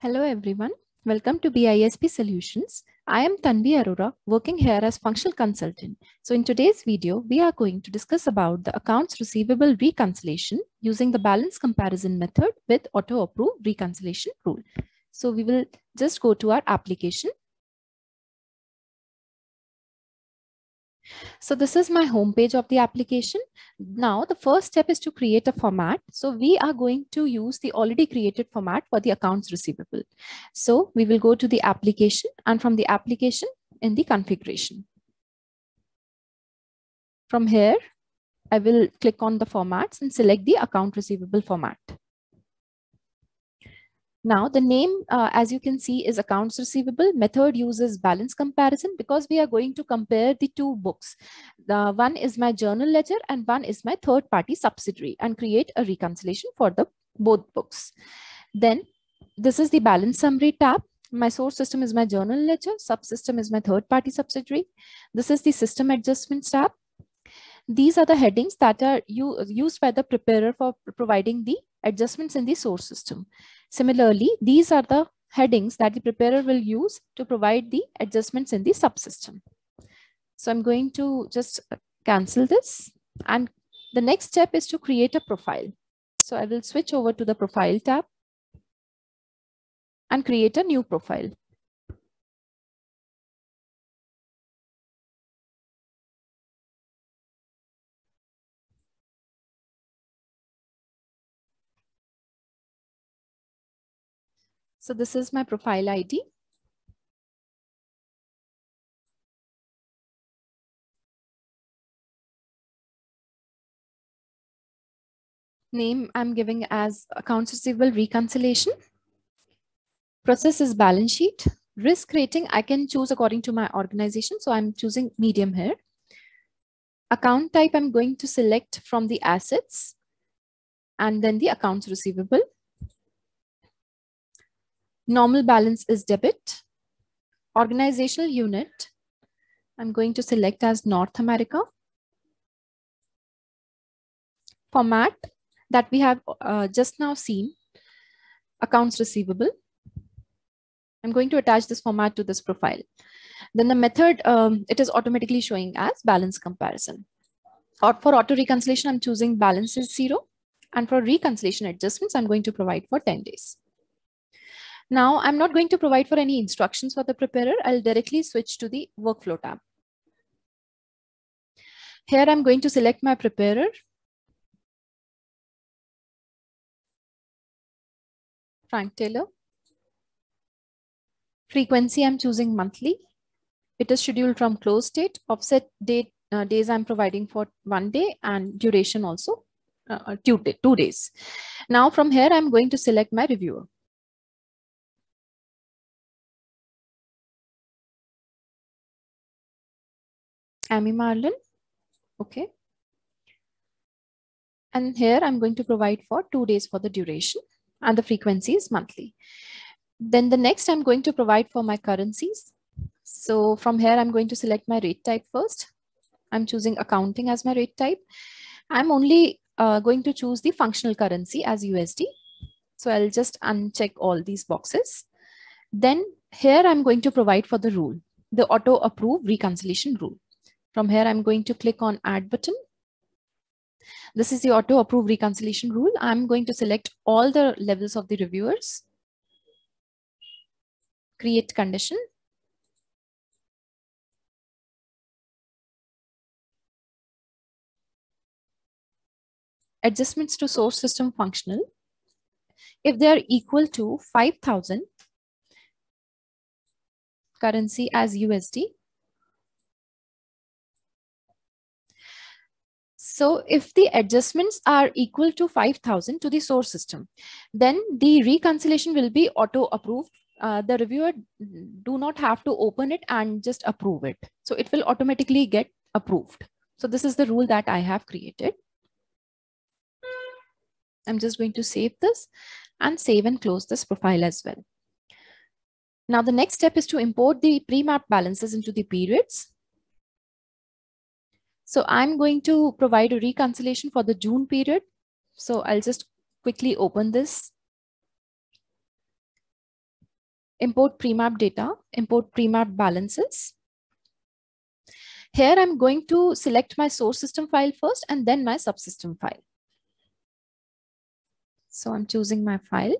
Hello everyone. Welcome to BISP Solutions. I am Tanvi Arora, working here as functional consultant. So in today's video, we are going to discuss about the accounts receivable reconciliation using the balance comparison method with auto approve reconciliation rule. So we will just go to our application So this is my home page of the application. Now the first step is to create a format. So we are going to use the already created format for the accounts receivable. So we will go to the application and from the application in the configuration. From here, I will click on the formats and select the account receivable format. Now the name, uh, as you can see, is accounts receivable. Method uses balance comparison because we are going to compare the two books. The one is my journal ledger and one is my third party subsidiary and create a reconciliation for the both books. Then this is the balance summary tab. My source system is my journal ledger. Subsystem is my third party subsidiary. This is the system adjustments tab. These are the headings that are used by the preparer for providing the adjustments in the source system. Similarly, these are the headings that the preparer will use to provide the adjustments in the subsystem. So I'm going to just cancel this. And the next step is to create a profile. So I will switch over to the profile tab and create a new profile. So this is my profile ID. Name I'm giving as accounts receivable reconciliation. Process is balance sheet. Risk rating I can choose according to my organization. So I'm choosing medium here. Account type I'm going to select from the assets and then the accounts receivable. Normal balance is debit. Organizational unit, I'm going to select as North America. Format that we have uh, just now seen, accounts receivable. I'm going to attach this format to this profile. Then the method, um, it is automatically showing as balance comparison. Or for auto reconciliation, I'm choosing balance is zero. And for reconciliation adjustments, I'm going to provide for 10 days. Now I'm not going to provide for any instructions for the preparer. I'll directly switch to the workflow tab. Here I'm going to select my preparer. Frank Taylor. Frequency I'm choosing monthly. It is scheduled from close date. Offset date uh, days I'm providing for one day and duration also uh, two, two days. Now from here I'm going to select my reviewer. Amy Marlin. Okay. And here I'm going to provide for two days for the duration and the frequency is monthly. Then the next I'm going to provide for my currencies. So from here, I'm going to select my rate type first. I'm choosing accounting as my rate type. I'm only uh, going to choose the functional currency as USD. So I'll just uncheck all these boxes. Then here I'm going to provide for the rule, the auto approve reconciliation rule. From here, I'm going to click on add button. This is the auto approve reconciliation rule. I'm going to select all the levels of the reviewers. Create condition. Adjustments to source system functional. If they are equal to 5,000 currency as USD, So if the adjustments are equal to 5000 to the source system, then the reconciliation will be auto approved. Uh, the reviewer do not have to open it and just approve it. So it will automatically get approved. So this is the rule that I have created. I'm just going to save this and save and close this profile as well. Now the next step is to import the pre-mapped balances into the periods. So I'm going to provide a reconciliation for the June period. So I'll just quickly open this. import pre-map data, import pre-map balances. Here I'm going to select my source system file first and then my subsystem file. So I'm choosing my file.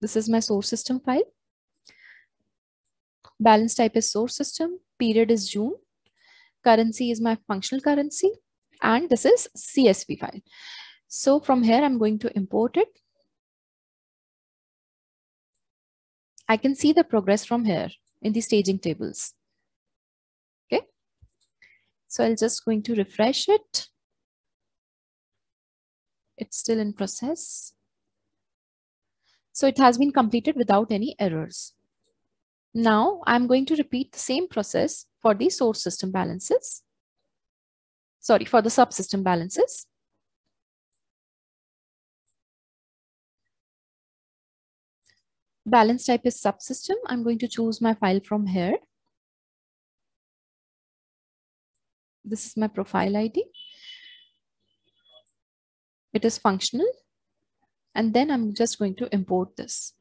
This is my source system file. Balance type is source system. Period is June. Currency is my functional currency. And this is CSV file. So from here, I'm going to import it. I can see the progress from here in the staging tables. Okay. So I'm just going to refresh it. It's still in process. So it has been completed without any errors. Now I'm going to repeat the same process for the source system balances. Sorry, for the subsystem balances. Balance type is subsystem. I'm going to choose my file from here. This is my profile ID. It is functional. And then I'm just going to import this.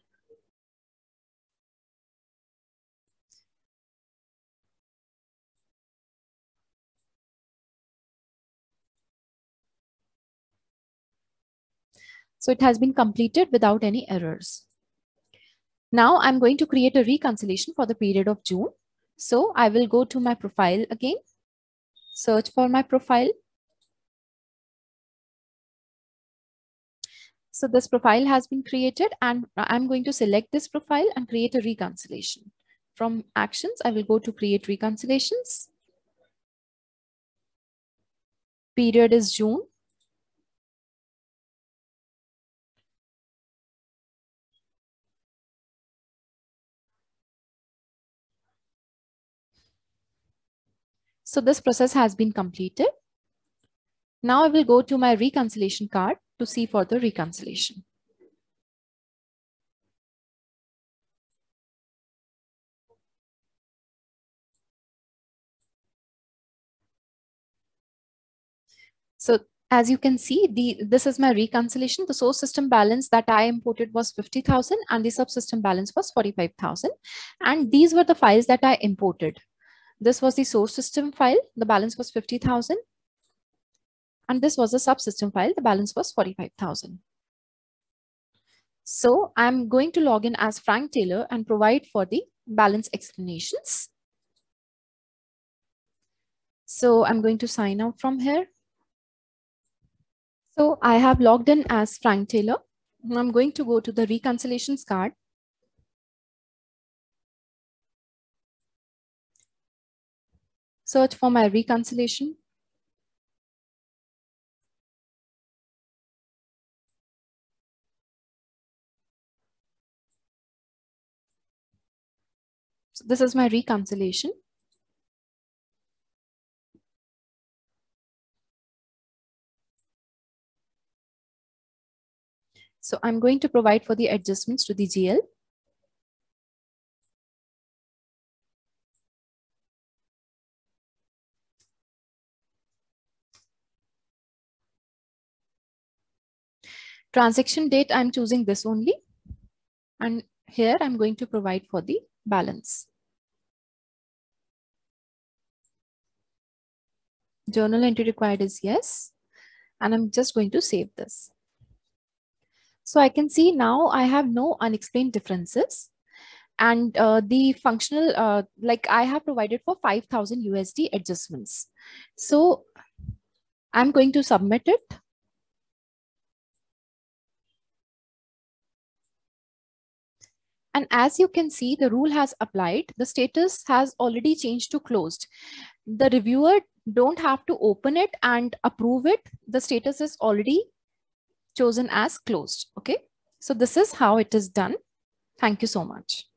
So it has been completed without any errors. Now I'm going to create a reconciliation for the period of June. So I will go to my profile again, search for my profile. So this profile has been created and I'm going to select this profile and create a reconciliation. From actions, I will go to create reconciliations. Period is June. So this process has been completed. Now I will go to my reconciliation card to see for the reconciliation. So as you can see, the this is my reconciliation. The source system balance that I imported was 50,000 and the subsystem balance was 45,000. And these were the files that I imported. This was the source system file. The balance was 50,000. And this was the subsystem file. The balance was 45,000. So I'm going to log in as Frank Taylor and provide for the balance explanations. So I'm going to sign out from here. So I have logged in as Frank Taylor. I'm going to go to the reconciliations card search for my reconciliation. So this is my reconciliation. So I'm going to provide for the adjustments to the GL. Transaction date, I'm choosing this only. And here I'm going to provide for the balance. Journal entry required is yes. And I'm just going to save this. So I can see now I have no unexplained differences. And uh, the functional, uh, like I have provided for 5,000 USD adjustments. So I'm going to submit it. And as you can see, the rule has applied. The status has already changed to closed. The reviewer don't have to open it and approve it. The status is already chosen as closed. Okay. So this is how it is done. Thank you so much.